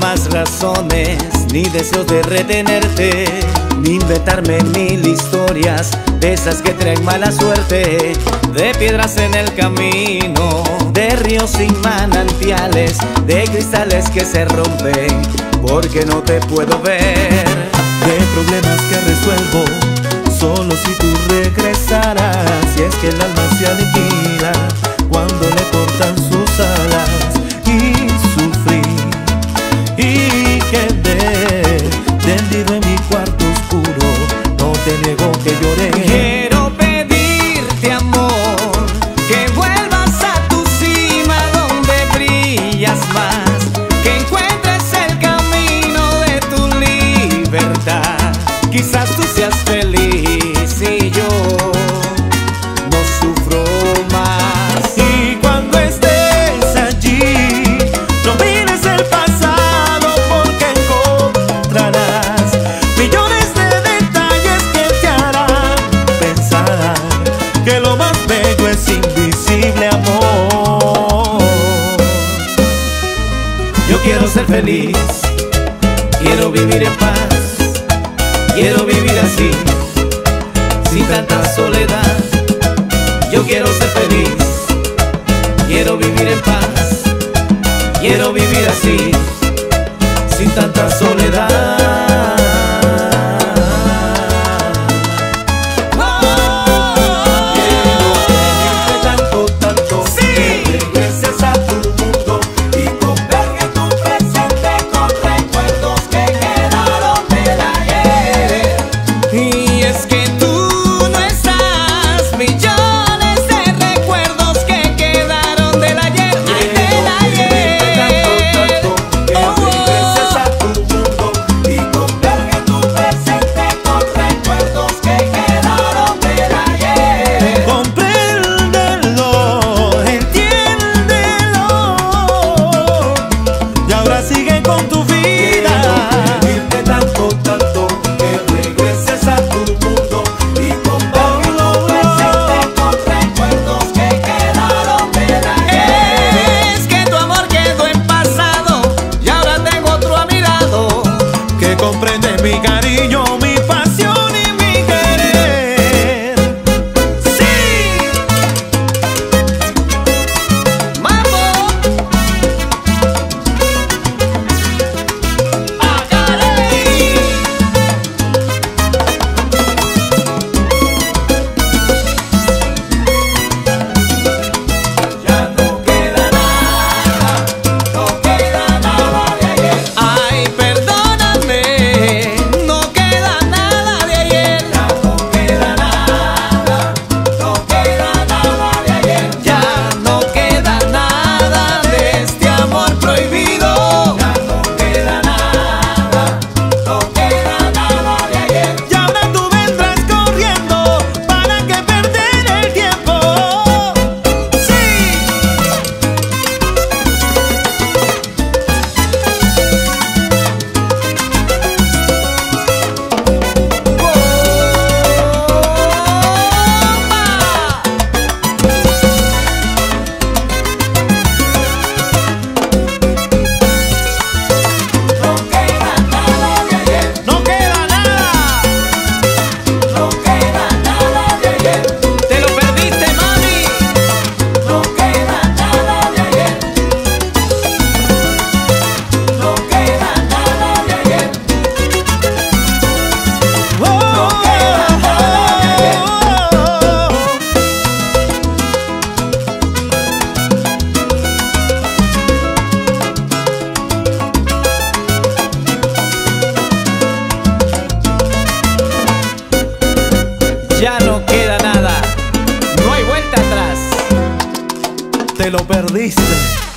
más razones, ni deseo de retenerte, ni inventarme mil historias de esas que traen mala suerte, de piedras en el camino, de ríos sin manantiales, de cristales que se rompen, porque no te puedo ver, de problemas que resuelvo, solo si tú regresarás, si es que el alma se aniquila Quizás tú seas feliz y yo no sufro más. Y cuando estés allí, no mires el pasado porque encontrarás millones quiero ser feliz, quiero vivir en paz, quiero vivir así, sin tanta soledad. Yo quiero ser feliz, quiero vivir en paz, quiero vivir así, sin tanta soledad. Te lo perdiste.